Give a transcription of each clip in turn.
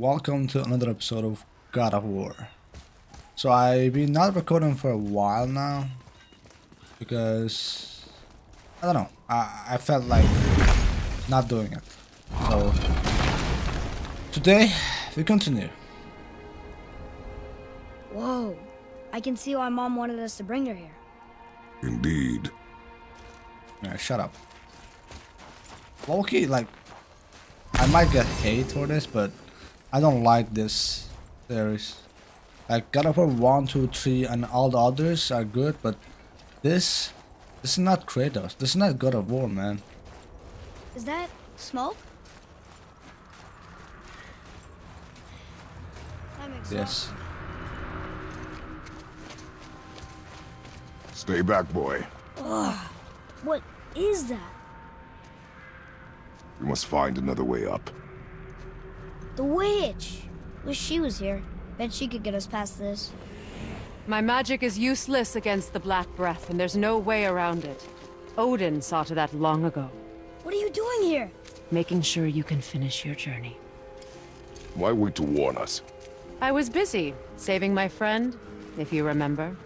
welcome to another episode of God of War. So I've been not recording for a while now because I don't know. I, I felt like not doing it. So today we continue. Whoa. I can see why mom wanted us to bring her here. Indeed. Yeah, shut up. Loki, like, I might get hate for this, but I don't like this series. Like, God of War 1, 2, 3, and all the others are good, but this, this is not Kratos. This is not God of War, man. Is that smoke? I'm exhausted. Yes. Stay back, boy. What is that? We must find another way up. The witch. Wish she was here. Bet she could get us past this. My magic is useless against the Black Breath, and there's no way around it. Odin saw to that long ago, What are you doing here? making sure you can finish your journey. Why wait to warn us? I was busy, saving my friend, if you remember.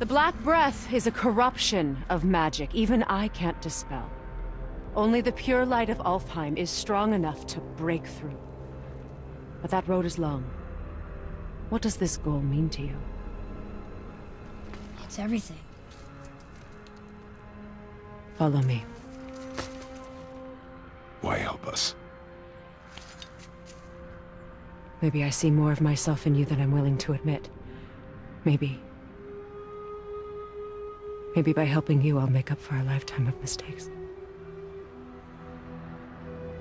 The Black Breath is a corruption of magic even I can't dispel. Only the pure light of Alfheim is strong enough to break through. But that road is long. What does this goal mean to you? It's everything. Follow me. Why help us? Maybe I see more of myself in you than I'm willing to admit. Maybe. Maybe by helping you, I'll make up for a lifetime of mistakes.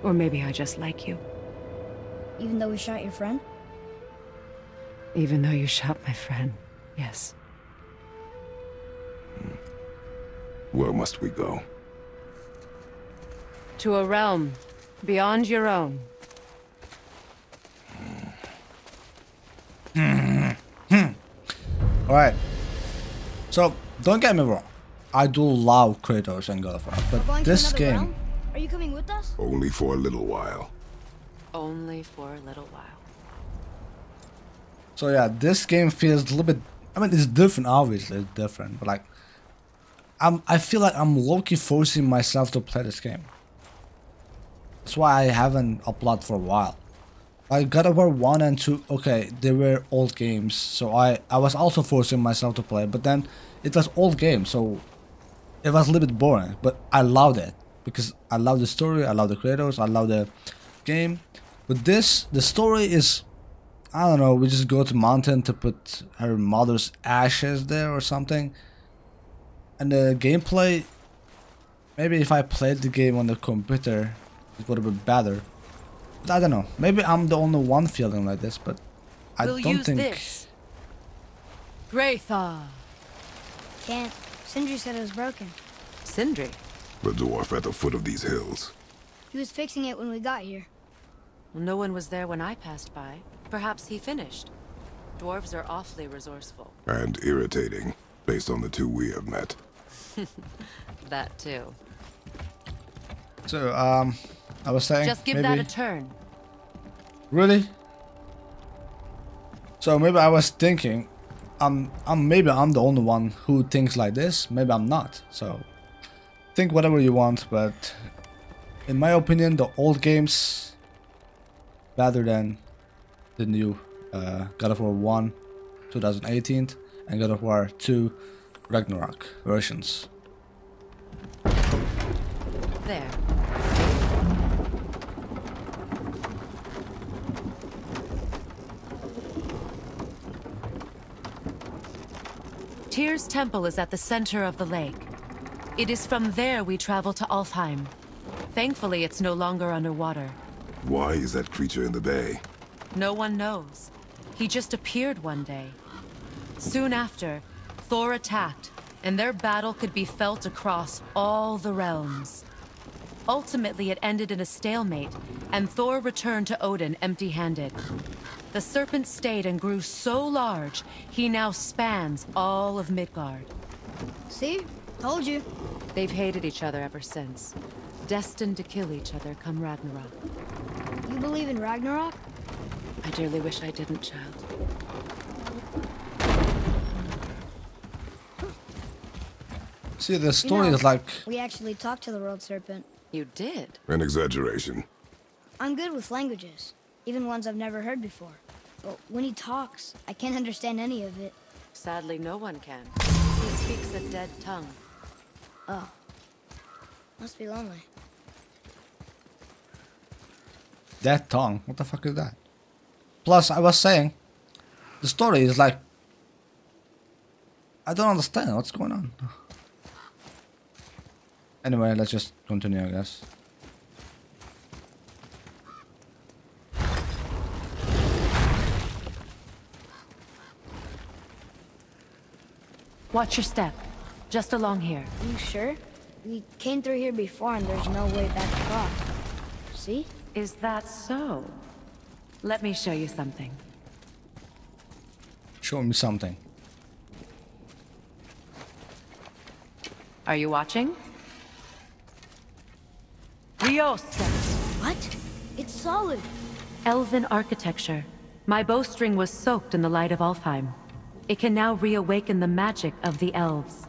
Or maybe I just like you, Even though we shot your friend? even though you shot my friend. Yes. Where must we go? To a realm beyond your own. Hmm. Hmm. Hmm. Alright. So, don't get me wrong. I do love Kratos and God of War, but this game... realm? Are you coming with us? Only for a little while. Only for a little while. So yeah, this game feels a little bit. I mean, it's different. Obviously, it's different, but like, I'm. I feel like I'm low-key forcing myself to play this game. That's why I haven't uploaded for a while. I got over one and two. Okay, they were old games, so I I was also forcing myself to play. But then it was old games, so it was a little bit boring. But I loved it because I love the story. I love the creators. I love the game. But this, the story is I don't know, we just go to mountain to put her mother's ashes there or something. And the gameplay, maybe if I played the game on the computer, it would have been better. But I don't know. Maybe I'm the only one feeling like this, but I we'll don't use think. this. Graythaw. Can't. Sindri said it was broken. Sindri. The dwarf at the foot of these hills. He was fixing it when we got here. Well, no one was there when I passed by. Perhaps he finished. Dwarves are awfully resourceful. And irritating, based on the two we have met. That too. So, um, I was saying. Just give maybe, that a turn. Really? So maybe I was thinking, um, I'm maybe I'm the only one who thinks like this. Maybe I'm not. So think whatever you want, but in my opinion, the old games better than the new uh, God of War 1 2018 and God of War 2 Ragnarok versions. There. Tyr's temple is at the center of the lake. It is from there we travel to Alfheim. Thankfully, it's no longer underwater. Why is that creature in the bay? No one knows. He just appeared one day. Soon after, Thor attacked, and their battle could be felt across all the realms. Ultimately, it ended in a stalemate, and Thor returned to Odin empty-handed. The serpent stayed and grew so large, he now spans all of Midgard. See? Told you. They've hated each other ever since. destined to kill each other come Ragnarok. You believe in Ragnarok? I dearly wish I didn't, child. See, the story know- is like We actually talked to the world serpent. You did? An exaggeration. I'm good with languages, even ones I've never heard before. But when he talks, I can't understand any of it. Sadly, no one can. He speaks a dead tongue. Oh. Must be lonely. that tongue. What the fuck is that? Plus, I was saying, the story is like I don't understand what's going on. Anyway, let's just continue, I guess. Watch your step. Just along here. You sure? We came through here before and there's no way back across. See? Is that so? Let me show you something. Show me something. Are you watching? Riosta. What? It's solid. Elven architecture. My bowstring was soaked in the light of Alfheim. It can now reawaken the magic of the elves.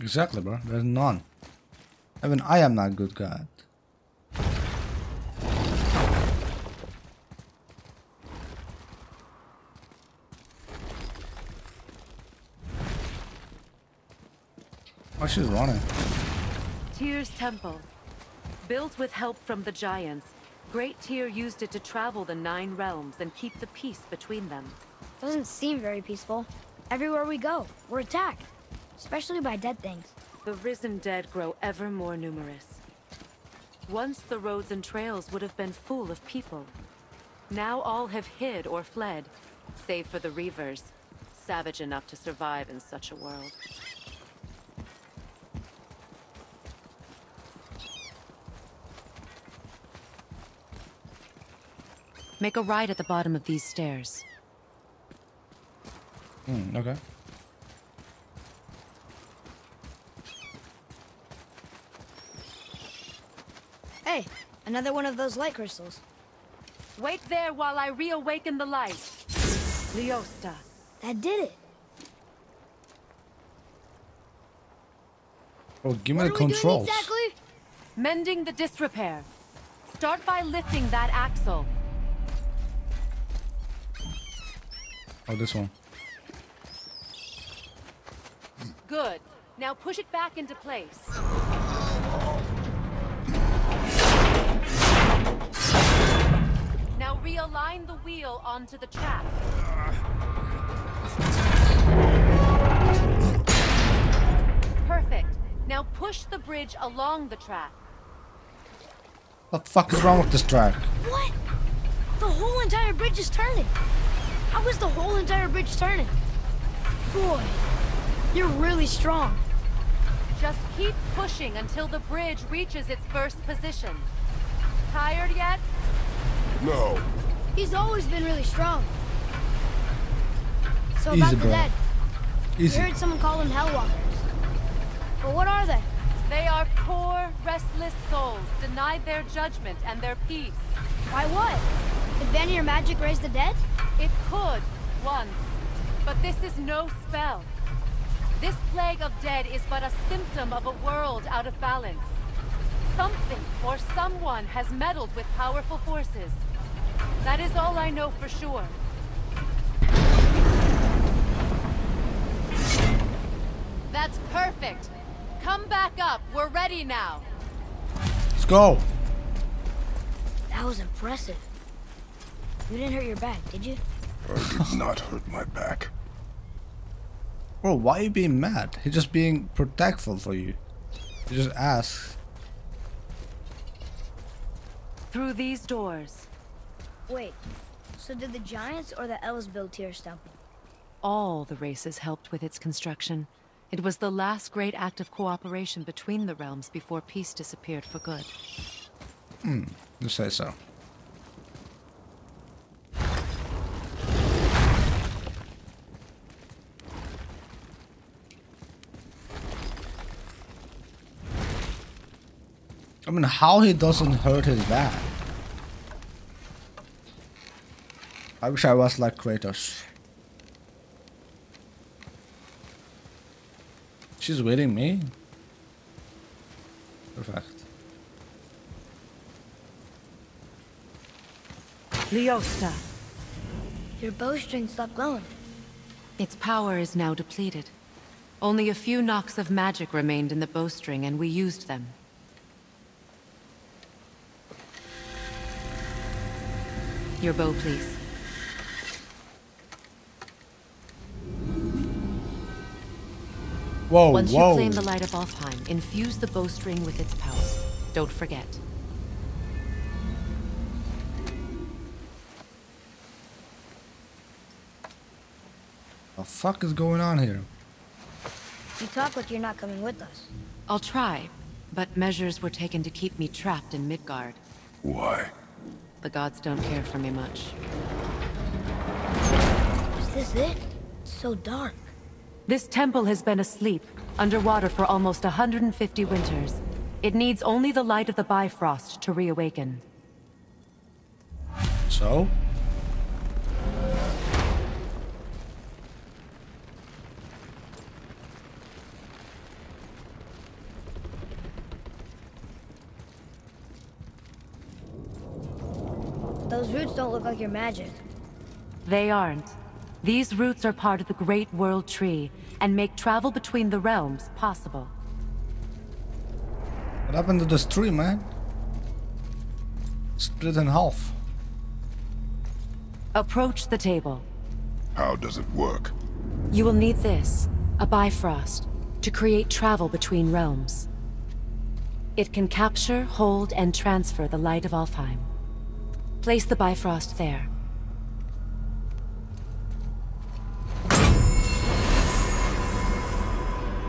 Exactly, bro. There's none. Even I am not good god. Oh, she's running. Tyr's temple. Built with help from the giants, Great Tyr used it to travel the Nine Realms and keep the peace between them. Doesn't seem very peaceful. Everywhere we go, we're attacked. Especially by dead things. The risen dead grow ever more numerous. Once the roads and trails would have been full of people. Now all have hid or fled, save for the Reavers, savage enough to survive in such a world. Make a right at the bottom of these stairs. Hmm, okay. Hey, another one of those light crystals. Wait there while I reawaken the light. Leosta. That did it. Oh, give me What the are we doing controls. exactly? Mending the disrepair. Start by lifting that axle. Oh, this one. Good. Now push it back into place. Realign the wheel onto the track. Perfect. Now push the bridge along the track. What the fuck is wrong with this track? What? The whole entire bridge is turning. How is the whole entire bridge turning? Boy, you're really strong. Just keep pushing until the bridge reaches its first position. Tired yet? No. He's always been really strong. So about Easy, the bro. dead. Easy. We heard someone call them Hellwalkers. But what are they? They are poor, restless souls, denied their judgment and their peace. Why what? Did Vanir magic raise the dead? It could, once. But this is no spell. This plague of dead is but a symptom of a world out of balance. Something or someone has meddled with powerful forces. That is all I know for sure. That's perfect. Come back up. We're ready now. Let's go. That was impressive. You didn't hurt your back, did you? I did not hurt my back. Bro, why are you being mad? He's just being protectful for you. You just ask. Through these doors, Wait, so did the Giants or the Elves build Tyr's temple? all the races helped with its construction. It was the last great act of cooperation between the realms before peace disappeared for good. Hmm, you say so. I mean, how he doesn't hurt his back? I wish I was like Kratos. She's waiting me. Perfect. Leosta. Your bowstring stopped glowing. Its power is now depleted. Only a few knocks of magic remained in the bowstring, and we used them. Your bow, please. Whoa, Once whoa. you claim the light of Alfheim, infuse the bowstring with its power. Don't forget. The fuck is going on here? You talk like you're not coming with us. I'll try, but measures were taken to keep me trapped in Midgard. Why? The gods don't care for me much. Is this it? It's so dark. This temple has been asleep, underwater for almost 150 winters. It needs only the light of the Bifrost to reawaken. So? Those roots don't look like your magic. They aren't. These roots are part of the Great World Tree, and make travel between the realms possible. What happened to this tree, man? Split in half. Approach the table. How does it work? You will need this, a Bifrost, to create travel between realms. It can capture, hold, and transfer the light of Alfheim. Place the Bifrost there.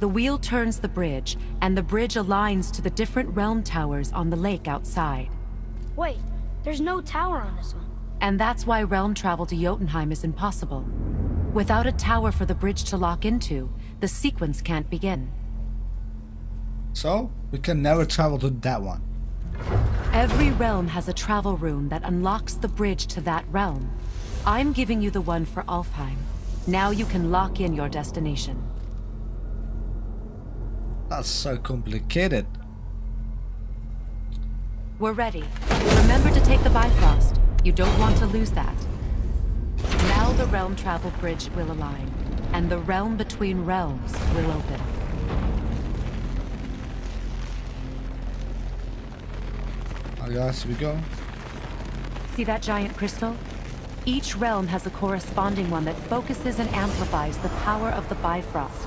the wheel turns the bridge, and the bridge aligns to the different realm towers on the lake outside. Wait, there's no tower on this one. And that's why realm travel to Jotunheim is impossible. Without a tower for the bridge to lock into, the sequence can't begin. So, we can never travel to that one. Every realm has a travel room that unlocks the bridge to that realm. I'm giving you the one for Alfheim. Now you can lock in your destination. That's so complicated. We're ready. Remember to take the Bifrost. You don't want to lose that. Now the realm travel bridge will align, and the realm between realms will open. I guess we go. See that giant crystal? Each realm has a corresponding one that focuses and amplifies the power of the Bifrost,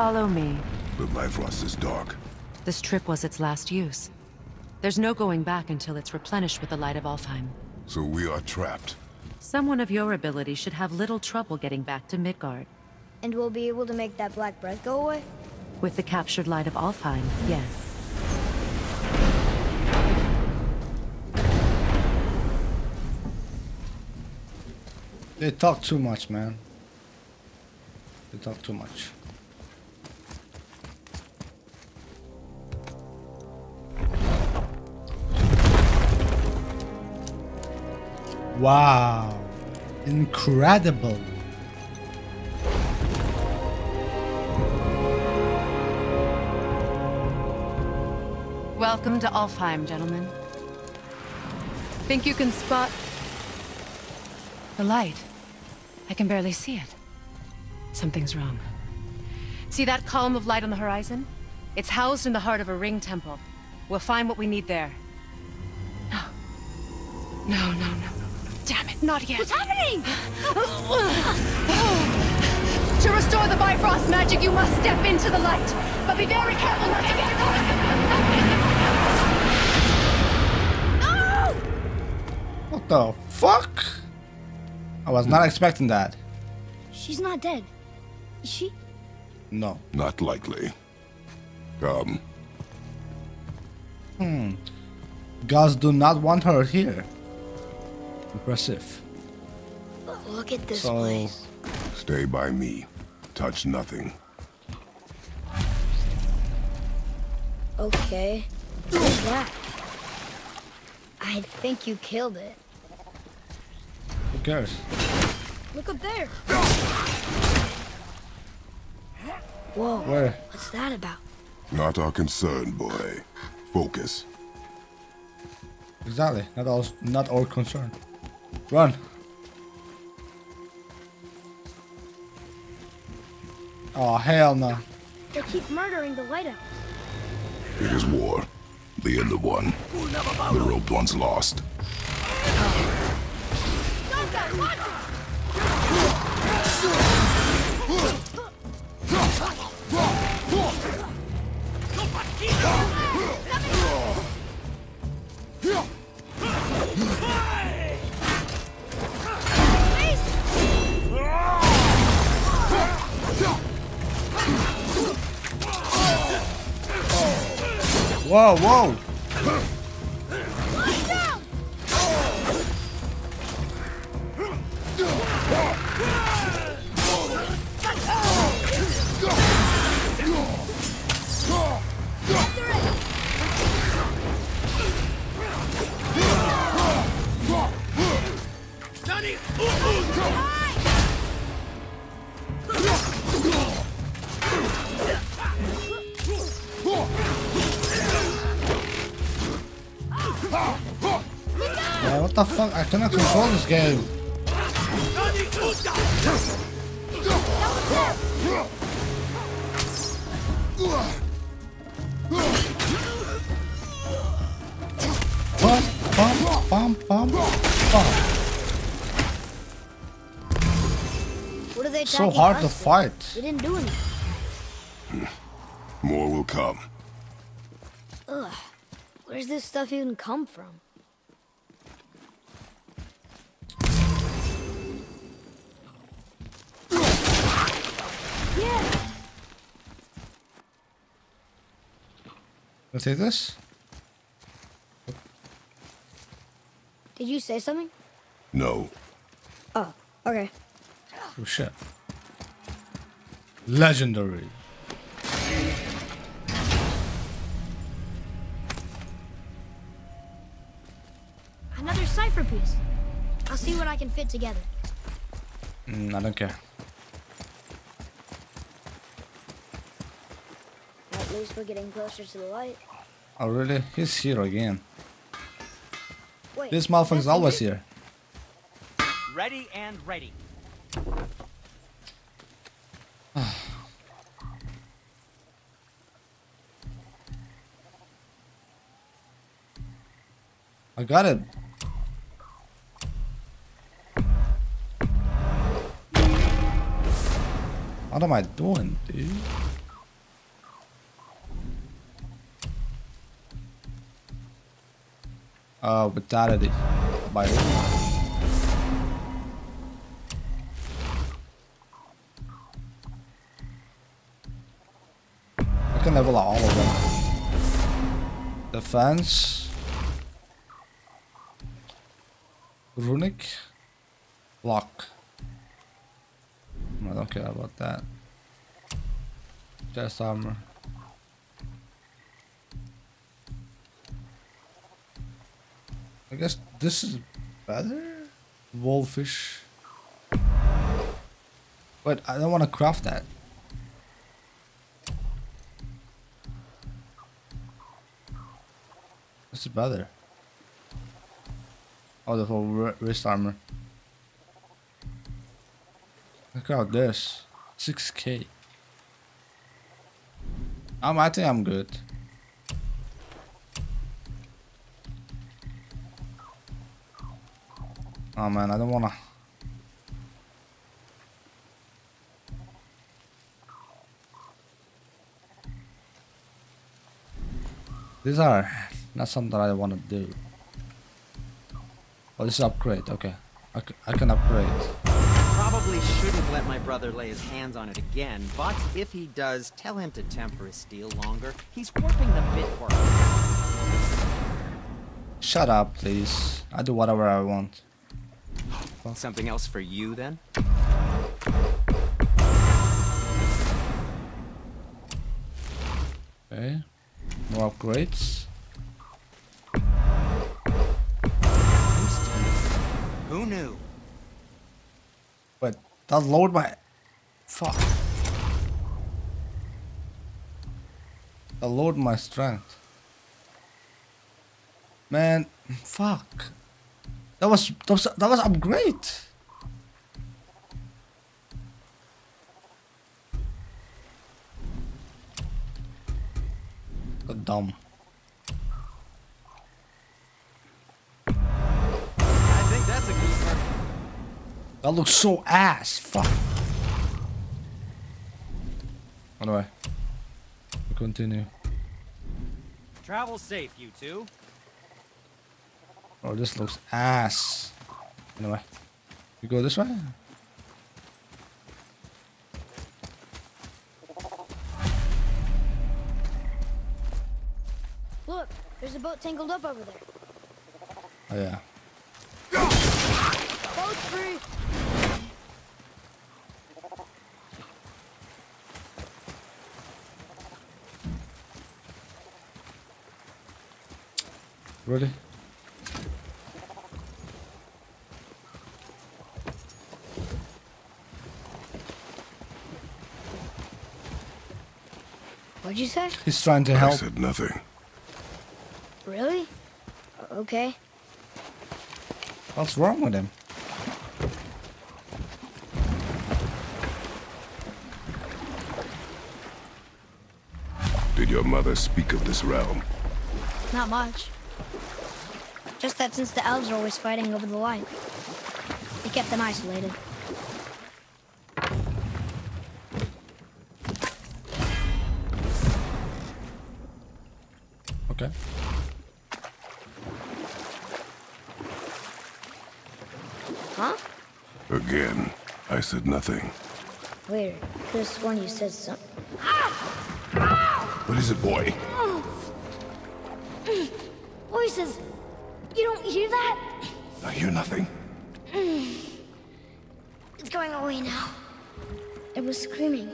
Follow me. The Bifrost is dark. This trip was its last use. There's no going back until it's replenished with the light of Alfheim. So we are trapped. Someone of your ability should have little trouble getting back to Midgard. And we'll be able to make that black breath go away? With the captured light of Alfheim, yes. They talk too much, man. They talk too much. Wow. Incredible. Welcome to Alfheim, gentlemen. Think you can spot... the light? I can barely see it. Something's wrong. See that column of light on the horizon? It's housed in the heart of a ring temple. We'll find what we need there. No. No, no, not yet. What's happening? To restore the Bifrost magic, you must step into the light. But be very careful not to get caught. What the fuck? I was not expecting that. She's not dead. Is she? No. Not likely. Come. Hmm. Gods do not want her here. Impressive. Look at this So- place. Stay by me. Touch nothing. Okay. What's that? I think you killed it. Who cares? Look up there. Whoa. Where? What's that about? Not our concern, boy. Focus. Exactly. Not all. Not our concern. Run. Oh hell no. They keep murdering the lighthouse. It is war. The end of one. The rope once lost. Whoa, whoa. The fuck? I cannot control this game. Bum, bum, bum, bum, bum. What are they So attacking hard to us fight. We didn't do anything. More will come. Ugh. Where's this stuff even come from? Yeah! Let's take this. Did you say something? No. Oh, okay. Oh shit. Legendary. Another cipher piece. I'll see what I can fit together. Mm, I don't care. At least we're getting closer to the light. Oh really? He's here again. Wait. This motherfucker's that's always here. Ready and ready. I got it. What am I doing, dude? Uh, vitality. By I can level all of them. Defense. Runic. Lock. I don't care about that. Chest armor. I guess this is better? Wolfish. But I don't want to craft that. This is better. Oh, the whole wrist armor. Look at this. 6k. Um, I think I'm good. Oh man, I don't wanna. These are not something that I want to do. Oh, this is upgrade. Okay, I, c- I can upgrade. Probably shouldn't let my brother lay his hands on it again, but if he does, tell him to temper his steel longer. He's warping the bit work. Shut up, please. I do whatever I want. Something else for you then? Okay, more upgrades. Who knew? But that load my. Fuck. That load my strength. Man, fuck. That was that was that was upgrade. Got dumb. I think that's a keeper. That looks so ass. Fuck. Anyway, we continue. Travel safe, you two. Oh, this looks ass. Anyway, we go this way. Look, there's a boat tangled up over there. Oh yeah. Boat's free. Really? You say? He's trying to help. I help. said nothing. Really? Okay. What's wrong with him? Did your mother speak of this realm? Not much. Just that since the elves are always fighting over the light, they kept them isolated. Okay. Huh? Again, I said nothing. Wait, could have sworn you said something. What is it, boy? Oh. Voices! You don't hear that? I hear nothing. It's going away now. It was screaming.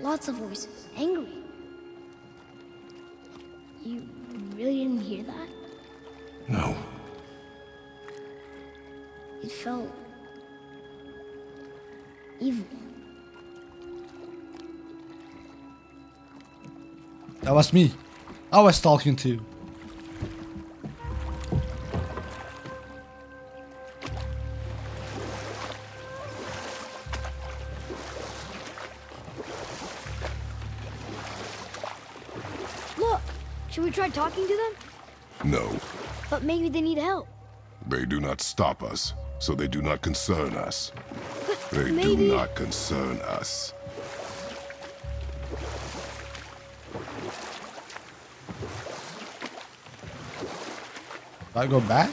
Lots of voices, angry. Hear that? No. It felt... evil. That was me. I was talking to. You. Look! Should we try talking to them? No. But maybe they need help. They do not stop us, so they do not concern us. They maybe- do not concern us. I go back?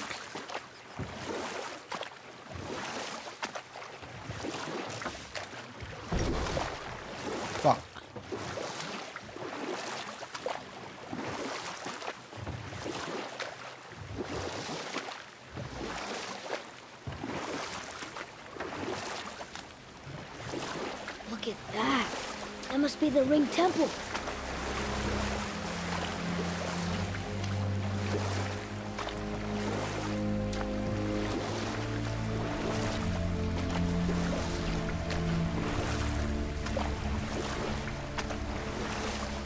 Fuck. Look at that. That must be the Ring Temple.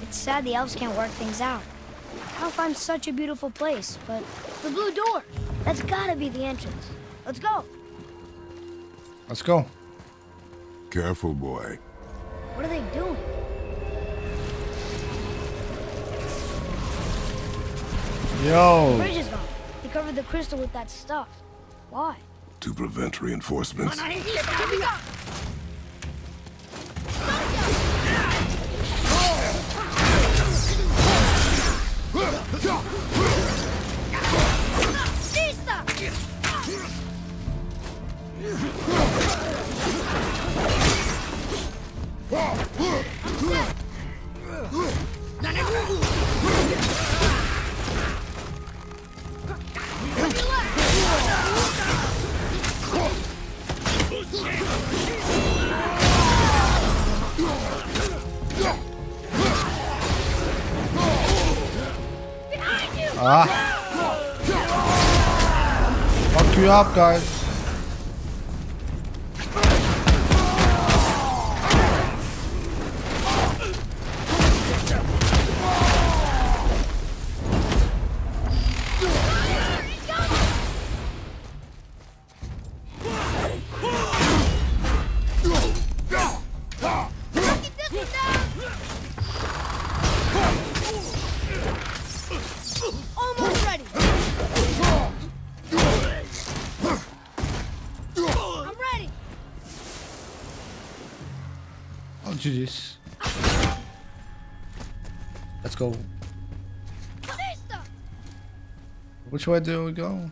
It's sad the elves can't work things out. How find such a beautiful place, but the blue door, that's gotta be the entrance. Let's go. Let's go. Careful, boy. What are they doing? Yo. The Bridge is gone. They covered the crystal with that stuff. Why? To prevent reinforcements. Ah. Fuck you up, guys. Which way do we go?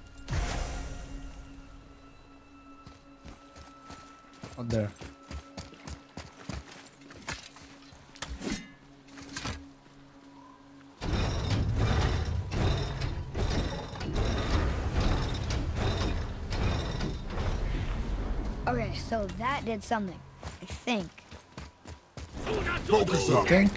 Oh, there. Okay, so that did something. I think. Focus up. Think?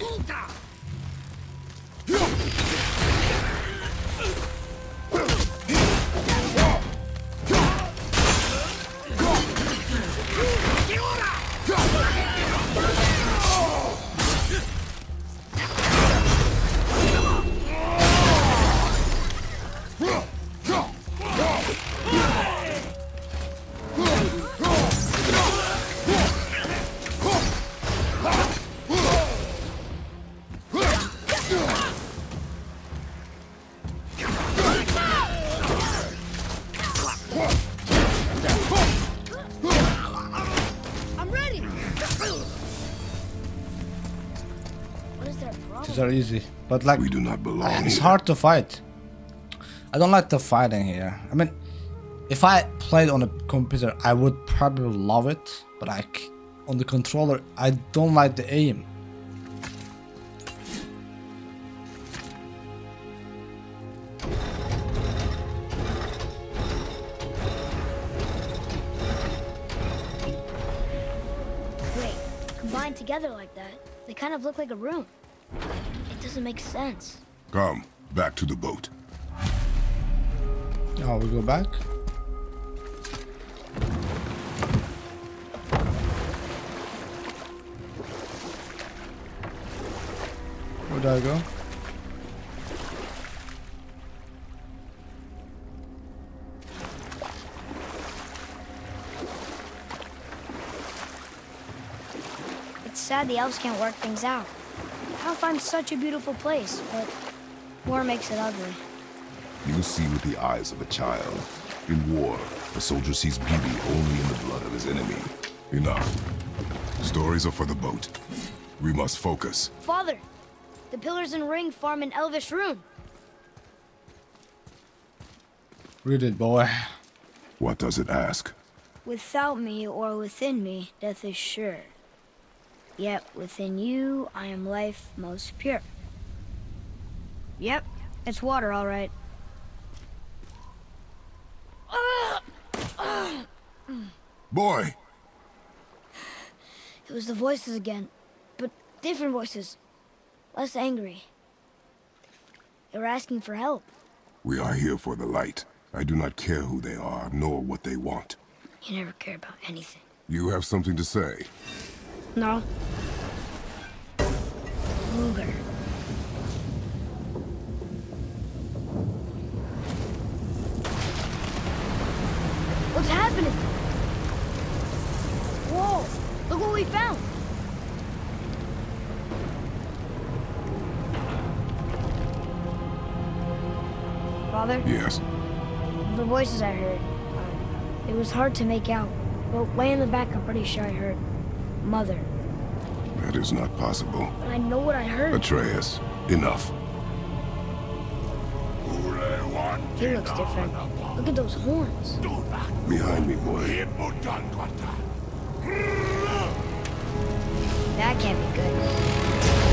Are easy. But like, We do not belong it's here. hard to fight. I don't like the fighting here. I mean, if I played on a computer, I would probably love it, but I c- on the controller, I don't like the aim. Wait, combined together like that, they kind of look like a room. It doesn't make sense. Come, back to the boat. Oh, we go back. Where do I go? It's sad the elves can't work things out. How find such a beautiful place, but war makes it ugly. You see with the eyes of a child. In war, a soldier sees beauty only in the blood of his enemy. Enough. Stories are for the boat. We must focus. Father, the pillars and ring form an elvish rune. Read it, boy. What does it ask? Without me or within me, death is sure. Yet within you, I am life most pure. Yep, it's water, all right. Boy! It was the voices again, but different voices. Less angry. They were asking for help. We are here for the light. I do not care who they are, nor what they want. You never care about anything. You have something to say. No. Luger. What's happening? Whoa! Look what we found! Father, Yes. the voices I heard, it was hard to make out. But way in the back, I'm pretty sure I heard Mother. That is not possible. But I know what I heard. Atreus, enough. He looks different. Look at those horns. Behind me, boy. That can't be good.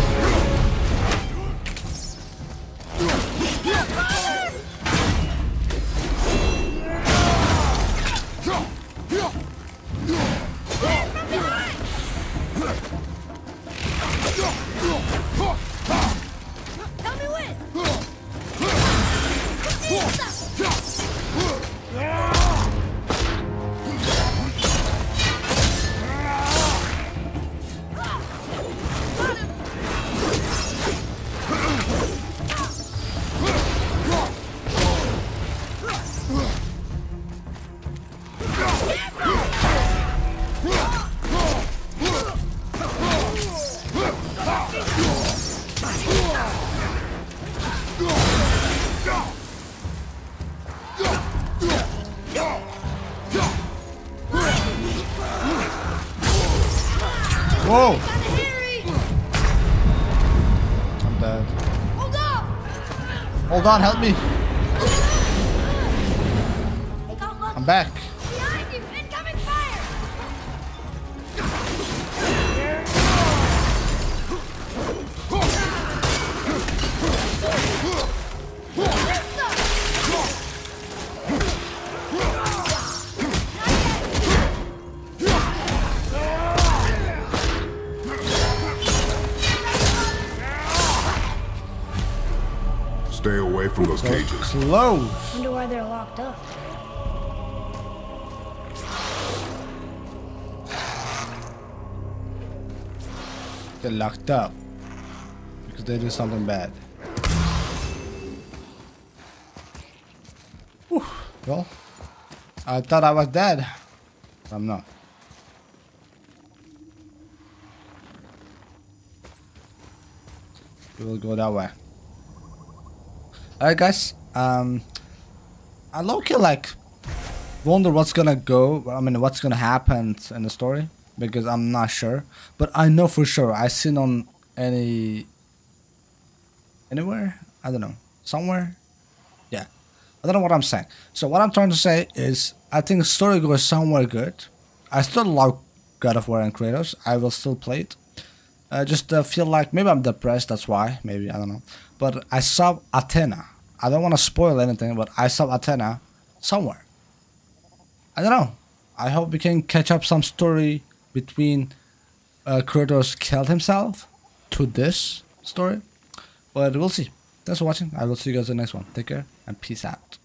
Hold on, help me. They got lucky. I'm back. Close. Wonder why they're locked up. Get locked up. Because they did something bad. Whew. Well, I thought I was dead. I'm not. We will go that way. Alright guys, um I low like wonder what's gonna go I mean what's gonna happen in the story because I'm not sure. But I know for sure I seen on any anywhere? I don't know. Somewhere? Yeah. I don't know what I'm saying. So what I'm trying to say is, I think the story goes somewhere good. I still love God of War and Kratos. I will still play it. I just uh, feel like maybe I'm depressed. That's why. Maybe I don't know. But I saw Athena. I don't want to spoil anything, but I saw Athena somewhere. I don't know. I hope we can catch up some story between uh, Kratos killed himself to this story. But we'll see. Thanks for watching. I will see you guys in the next one. Take care and peace out.